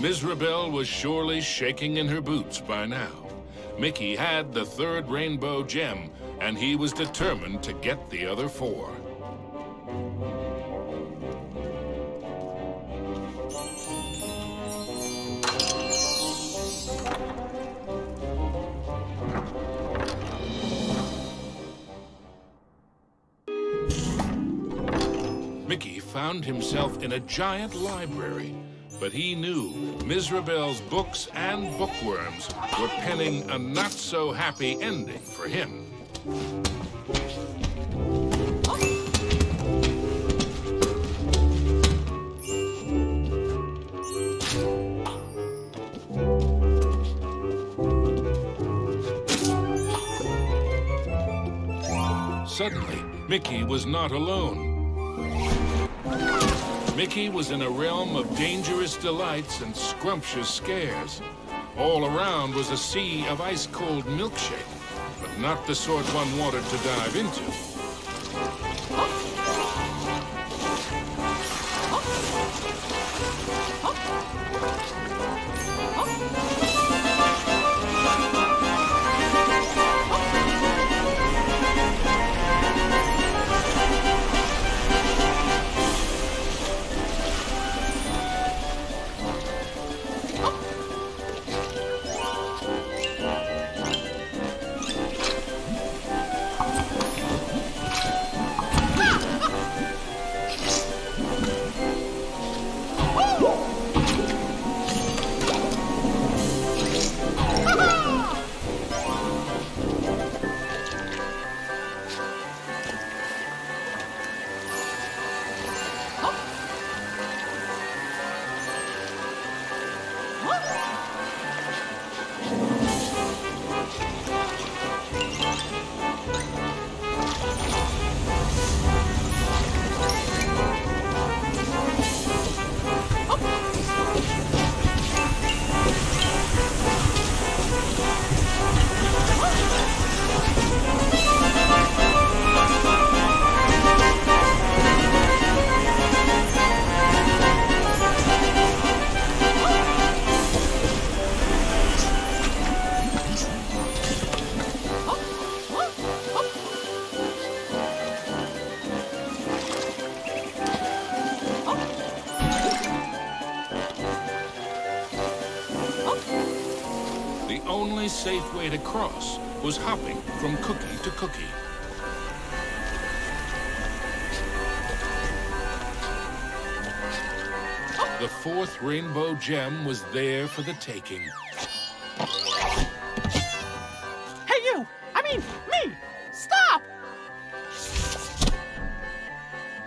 Mizrabel was surely shaking in her boots by now. Mickey had the third rainbow gem, and he was determined to get the other four. Mickey found himself in a giant library, but he knew Mizrabel's books and bookworms were penning a not-so-happy ending for him. Suddenly, Mickey was not alone. Mickey was in a realm of dangerous delights and scrumptious scares. All around was a sea of ice-cold milkshake, but not the sort one wanted to dive into. Was hopping from cookie to cookie. The fourth rainbow gem was there for the taking. Hey, you! I mean, me! Stop!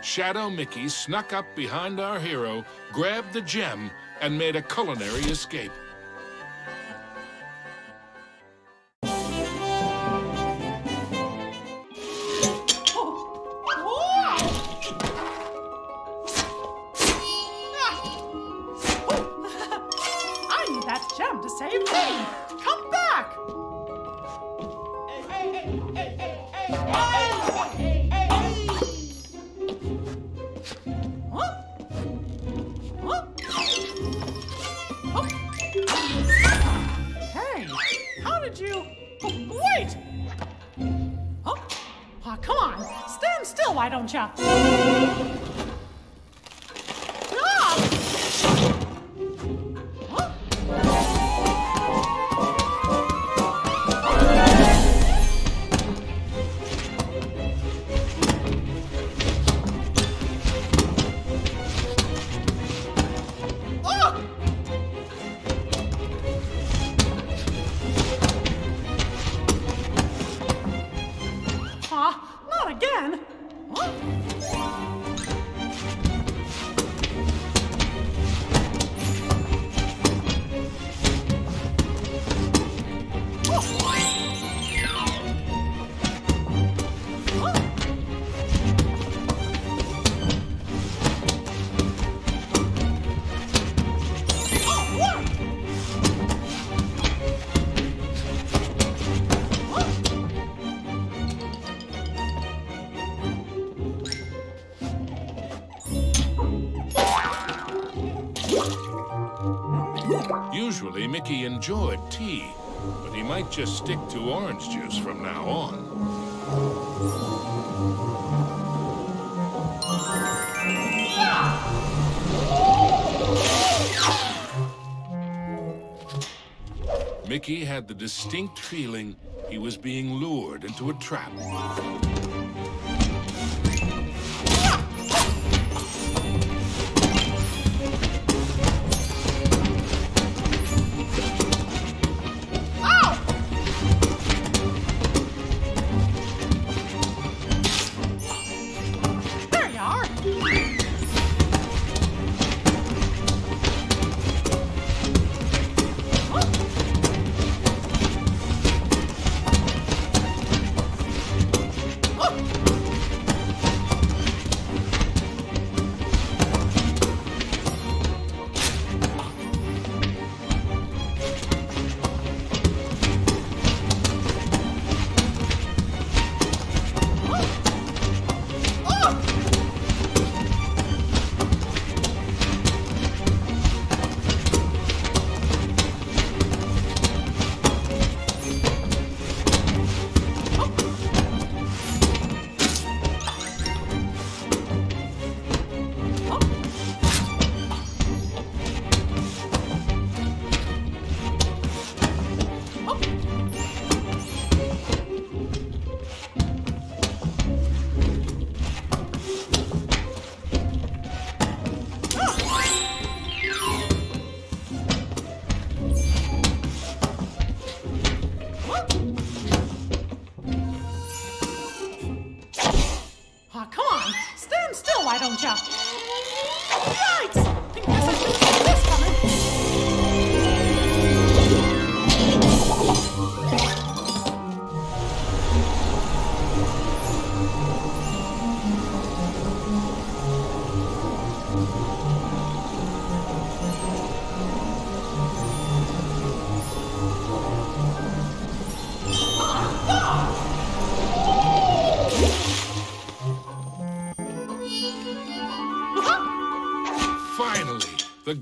Shadow Mickey snuck up behind our hero, grabbed the gem, and made a culinary escape. Just stick to orange juice from now on. Mickey had the distinct feeling he was being lured into a trap.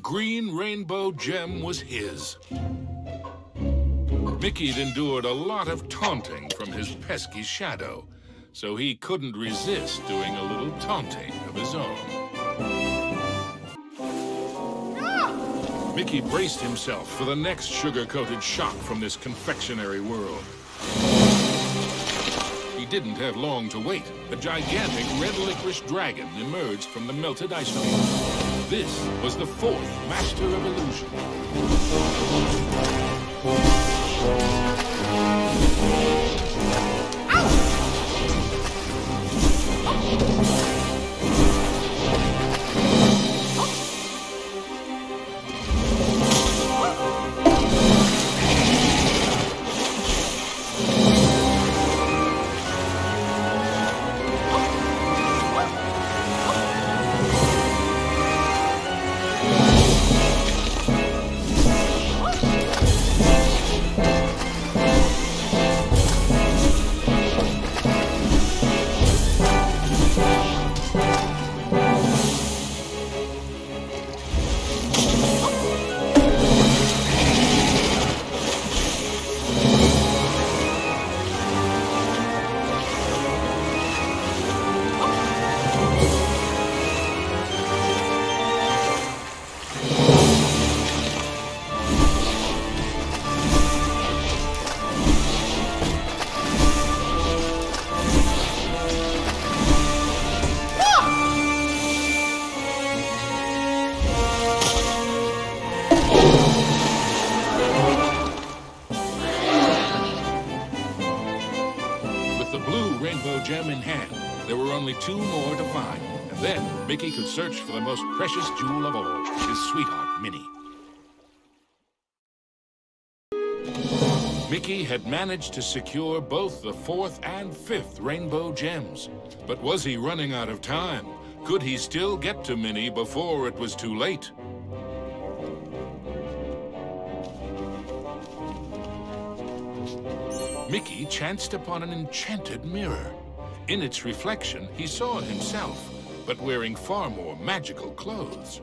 Green rainbow gem was his. Mickey'd endured a lot of taunting from his pesky shadow, so he couldn't resist doing a little taunting of his own. Mickey braced himself for the next sugar-coated shock from this confectionery world. He didn't have long to wait. A gigantic red licorice dragon emerged from the melted ice cream. This was the fourth Master of Illusion. Two more to find. And then Mickey could search for the most precious jewel of all, his sweetheart, Minnie. Mickey had managed to secure both the fourth and fifth rainbow gems. But was he running out of time? Could he still get to Minnie before it was too late? Mickey chanced upon an enchanted mirror. In its reflection, he saw himself, but wearing far more magical clothes.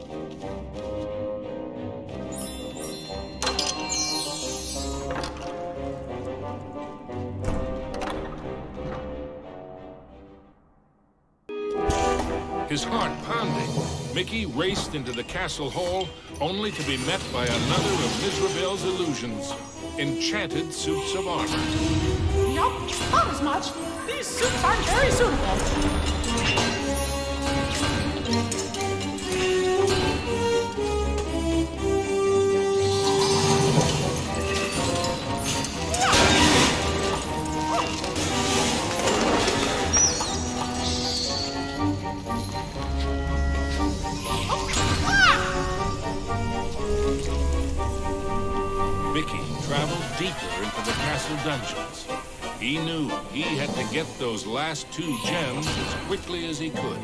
His heart pounding, Mickey raced into the castle hall, only to be met by another of Mizrabel's illusions, enchanted suits of armor. Nope, not as much. These suits aren't very suitable. Mickey traveled deeper into the castle dungeons. He knew he had to get those last two gems as quickly as he could.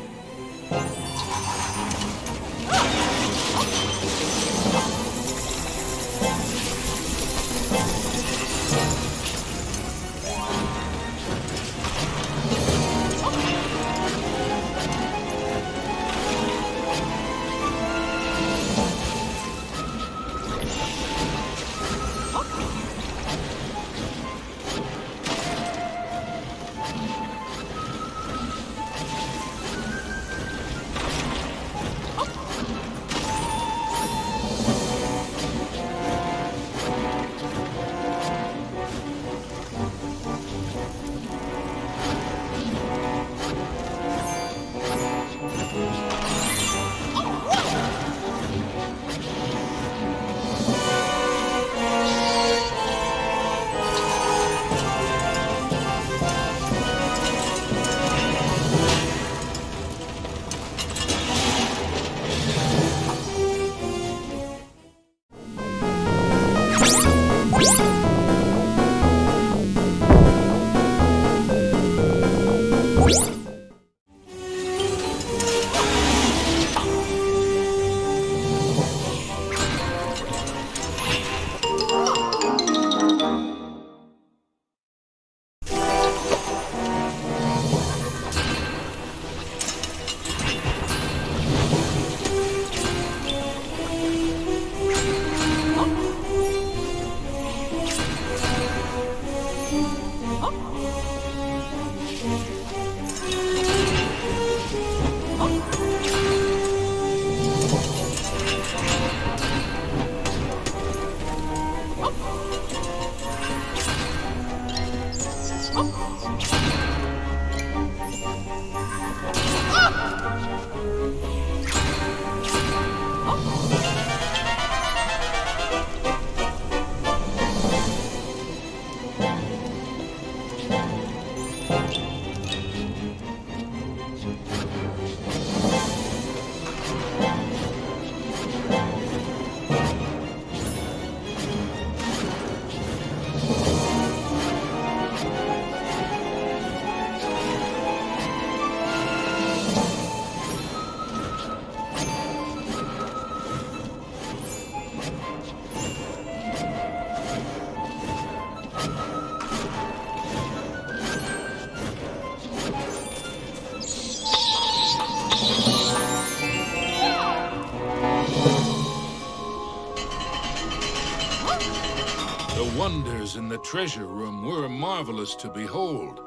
Treasure room were marvelous to behold,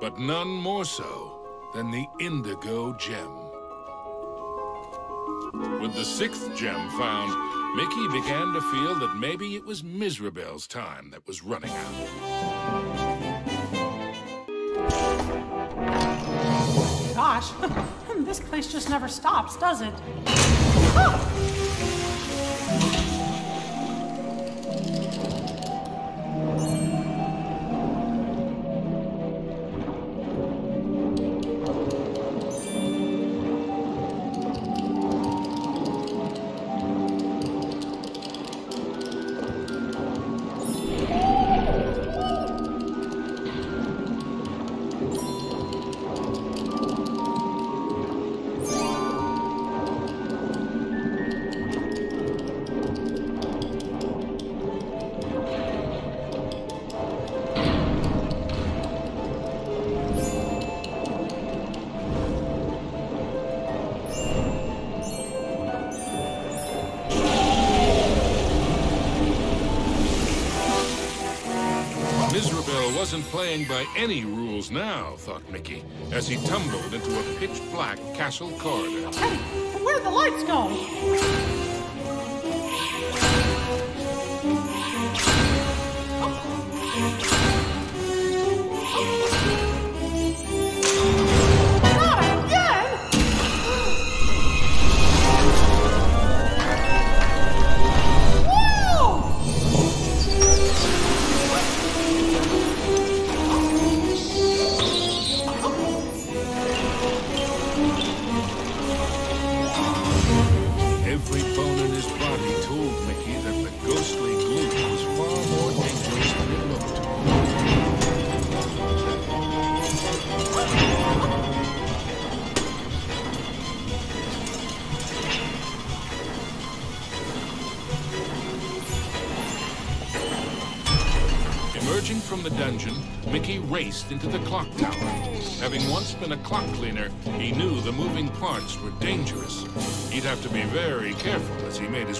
but none more so than the indigo gem. With the sixth gem found, Mickey began to feel that maybe it was Mizrabel's time that was running out. Gosh, this place just never stops, does it? Wasn't playing by any rules now, thought Mickey, as he tumbled into a pitch-black castle corridor. Hey, where'd the lights go?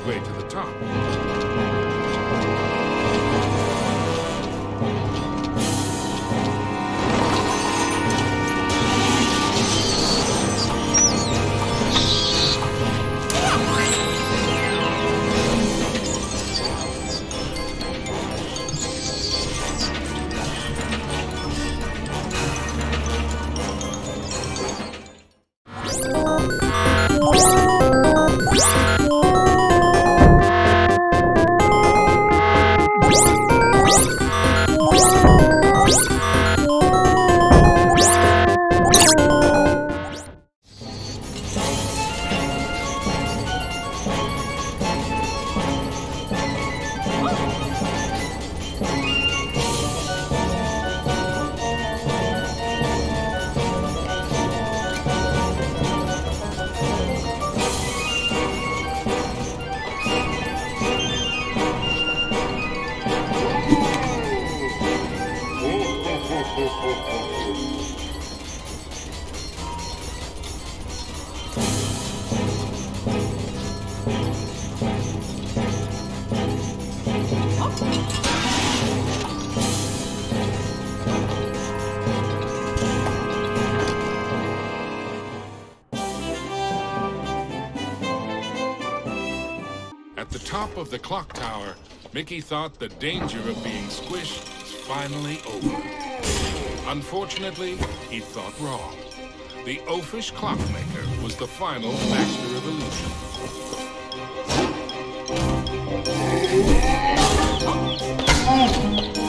Way to the top. Top of the clock tower, Mickey thought the danger of being squished was finally over. Unfortunately, he thought wrong. The oafish clockmaker was the final master of illusion.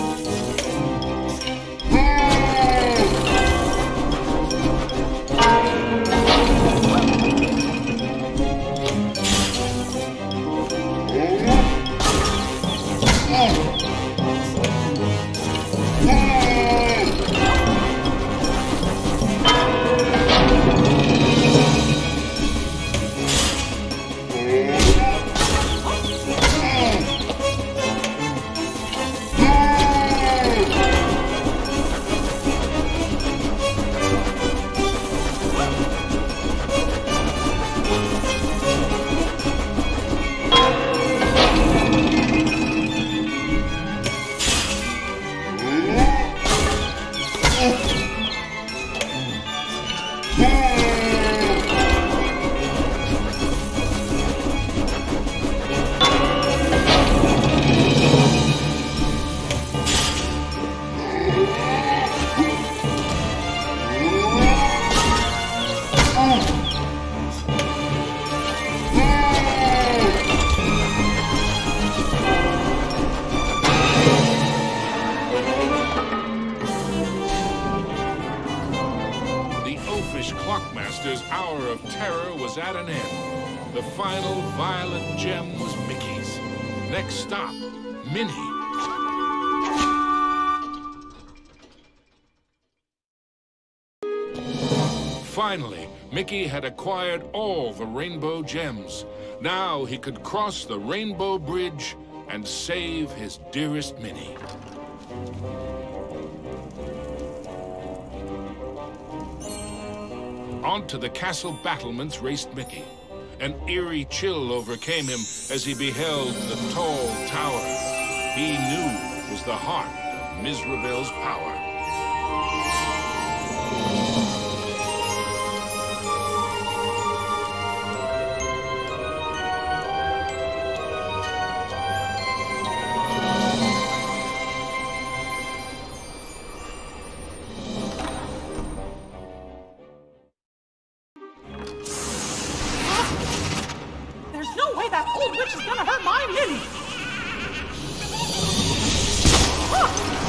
Hour of terror was at an end. The final violet gem was Mickey's. Next stop, Minnie. Finally, Mickey had acquired all the rainbow gems. Now he could cross the rainbow bridge and save his dearest Minnie. Onto the castle battlements raced Mickey. An eerie chill overcame him as he beheld the tall tower he knew was the heart of Mizrabel's power. That old witch is gonna hurt my Minnie. Was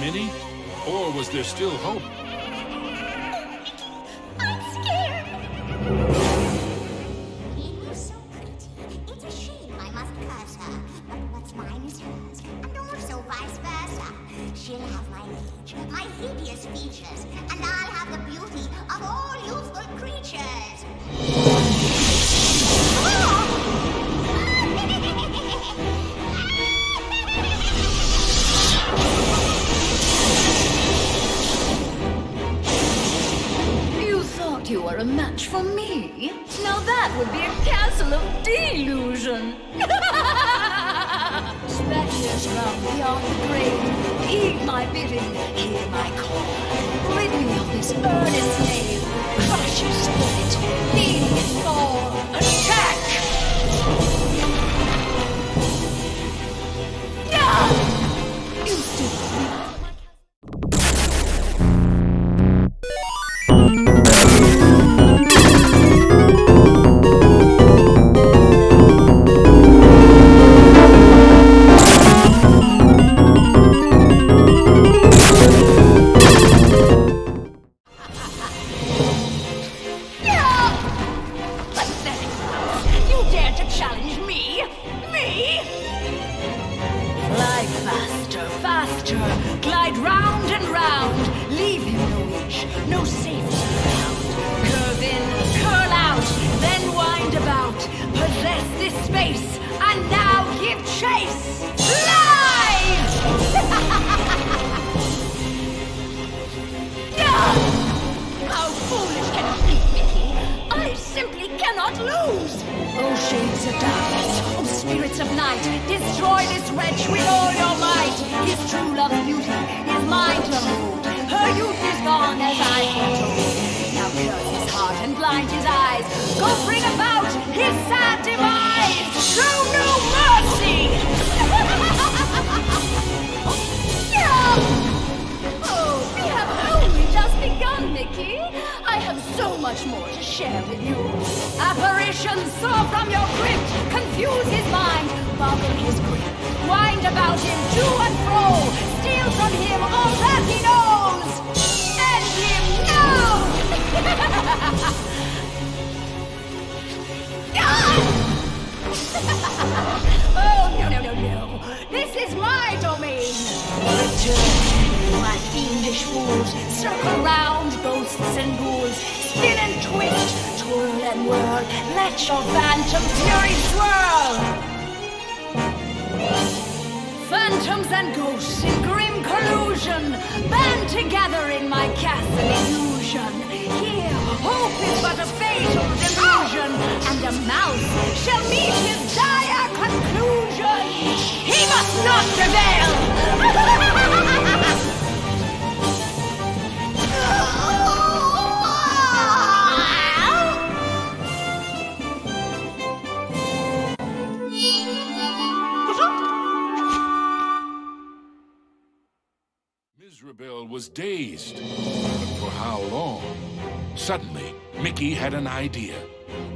Minnie? Or was there still hope? Me shades of darkness, oh, spirits of night, destroy this wretch with all your might! His true love's beauty is mine to hold. Her youth is gone as I foretold. Now curse his heart and blind his eyes. Go bring about his sad demise! Show no mercy! Begun, I have so much more to share with you. Apparitions soar from your grip, confuse his mind, boggle his grip, wind about him to and fro, steal from him all that he knows. End him now! oh, no, no, no, no. This is my domain. Return, fools. Circle round, ghosts and ghouls. Spin and twist, twirl and whirl. Let your phantom fury swirl. Phantoms and ghosts in grim collusion band together in my castle illusion. Here, hope is but a fatal delusion, and a mouse shall meet his dire conclusion. He must not prevail. Was dazed. But for how long? Suddenly, Mickey had an idea.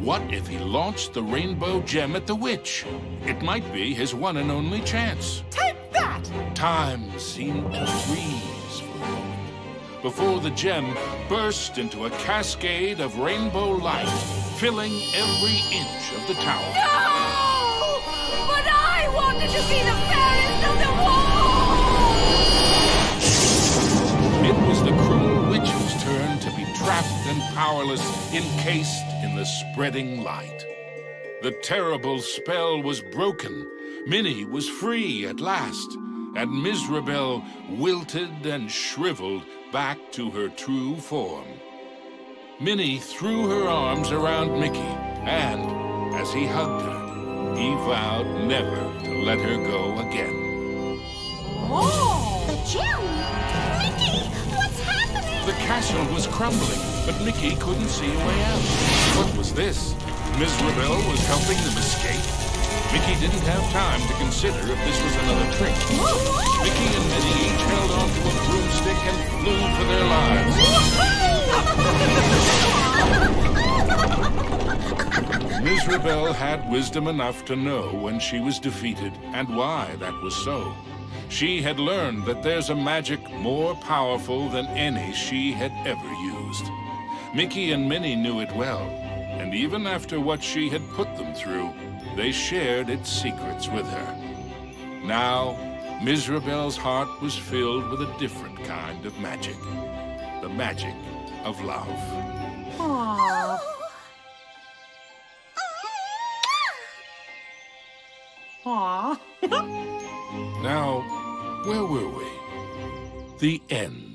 What if he launched the rainbow gem at the witch? It might be his one and only chance. Take that! Time seemed to freeze for a moment before the gem burst into a cascade of rainbow light, filling every inch of the tower. No! But I wanted to be the fairest trapped and powerless, encased in the spreading light. The terrible spell was broken. Minnie was free at last, and Mizrabel wilted and shriveled back to her true form. Minnie threw her arms around Mickey, and as he hugged her, he vowed never to let her go again. Oh! The gem! Castle was crumbling, but Mickey couldn't see a way out. What was this? Mizrabel was helping them escape? Mickey didn't have time to consider if this was another trick. Mickey and Minnie each held onto a broomstick and flew for their lives. Mizrabel had wisdom enough to know when she was defeated and why that was so. She had learned that there's a magic more powerful than any she had ever used. Mickey and Minnie knew it well, and even after what she had put them through, they shared its secrets with her. Now, Mizrabel's heart was filled with a different kind of magic. The magic of love. Aw. Aw. Now, where were we? The end.